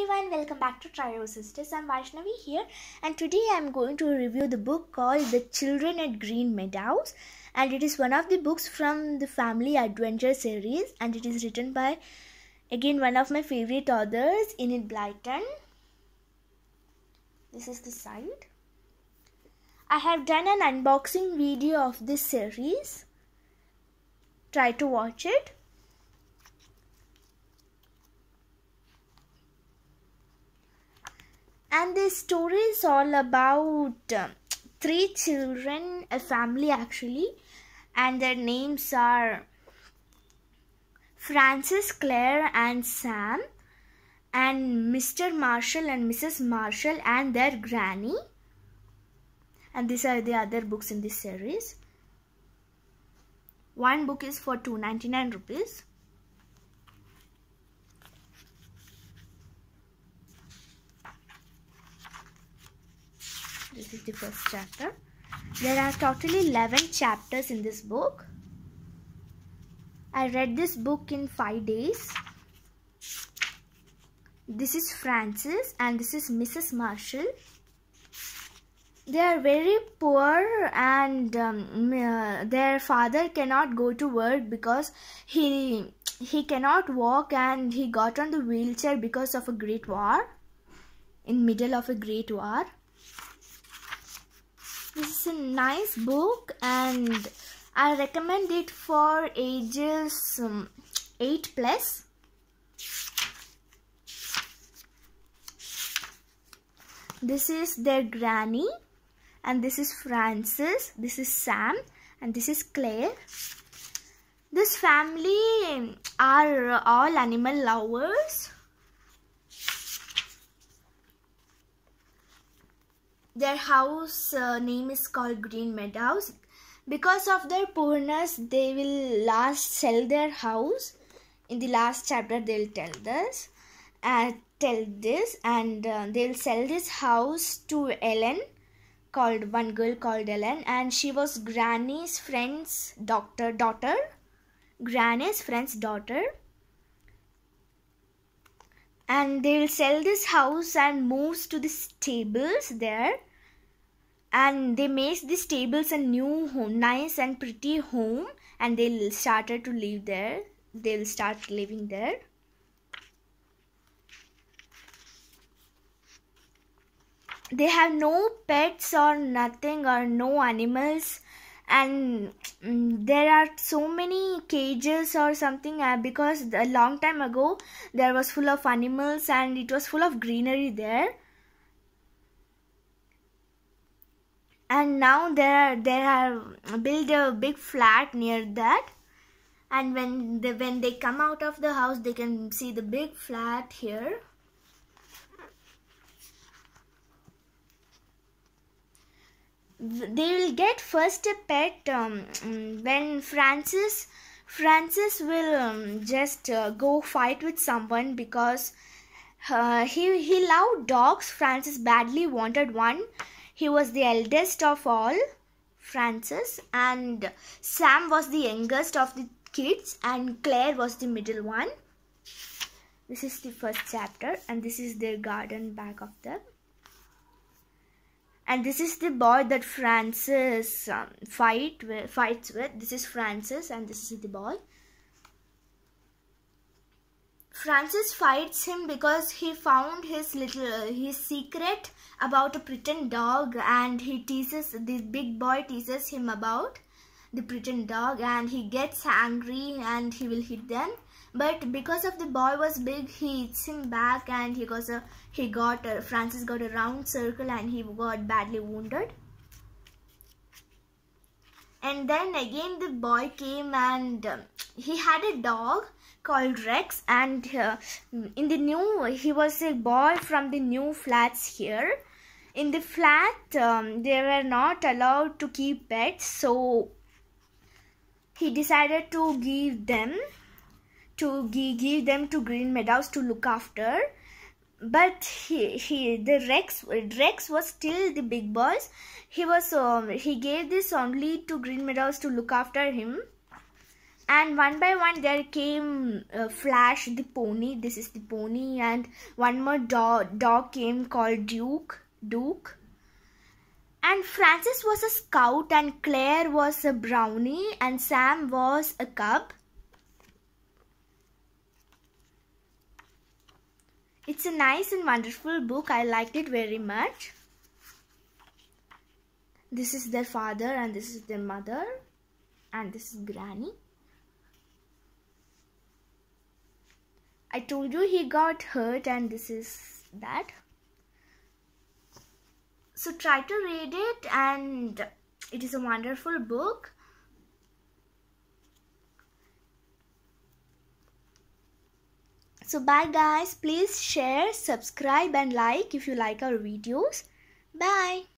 everyone, welcome back to Trio Sisters. I'm Vaishnavi here, and today I'm going to review the book called The Children at Green Meadows. And it is one of the books from the Family Adventure series, and it is written by again one of my favorite authors, Enid Blyton. This is the side. I have done an unboxing video of this series. Try to watch it. And this story is all about um, three children a family actually. And their names are francis claire and sam. And mr marshall and mrs marshall and their granny. And these are the other books in this series. One book is for 299 rupees this is the first chapter. There are totally 11 chapters in this book. I read this book in 5 days. This is francis and this is mrs marshall. They are very poor and um, uh, their father cannot go to work because he he cannot walk and he got on the wheelchair because of a great war in middle of a great war this is a nice book and I recommend it for ages um, 8 plus. This is their granny and this is Francis, this is Sam and this is Claire. This family are all animal lovers their house uh, name is called green meadows. Because of their poorness they will last sell their house. In the last chapter they'll tell this and uh, tell this and uh, they'll sell this house to ellen called one girl called ellen and she was granny's friend's doctor daughter. Granny's friend's daughter. And they'll sell this house and moves to the stables there and they make the tables a new home nice and pretty home and they'll started to live there. They'll start living there. They have no pets or nothing or no animals. And mm, there are so many cages or something uh, because a long time ago there was full of animals and it was full of greenery there and now there they have built a big flat near that. And when they when they come out of the house they can see the big flat here. They will get first a pet um, when Francis Francis will um, just uh, go fight with someone because uh, he he loved dogs. Francis badly wanted one he was the eldest of all Francis and Sam was the youngest of the kids and Claire was the middle one this is the first chapter and this is their garden back of them and this is the boy that Francis um, fight fights with. This is Francis and this is the boy. Francis fights him because he found his little uh, his secret about a pretend dog and he teases this big boy teases him about the pretend dog and he gets angry and he will hit them. But because of the boy was big he hits him back and he got a uh, he got a, Francis got a round circle and he got badly wounded. And then again the boy came and um, he had a dog called Rex and uh, in the new he was a boy from the new flats here in the flat um, they were not allowed to keep pets so he decided to give them to give them to Green Meadows to look after. But he, he the Rex Rex was still the big boss. He was um, he gave this only to Green Meadows to look after him. And one by one there came uh, Flash the pony. This is the pony, and one more dog dog came called Duke. Duke. And Francis was a scout, and Claire was a brownie, and Sam was a cub. It's a nice and wonderful book. I liked it very much. This is their father and this is their mother and this is granny. I told you he got hurt and this is that. So try to read it and it is a wonderful book. So bye guys. Please share, subscribe and like if you like our videos. Bye.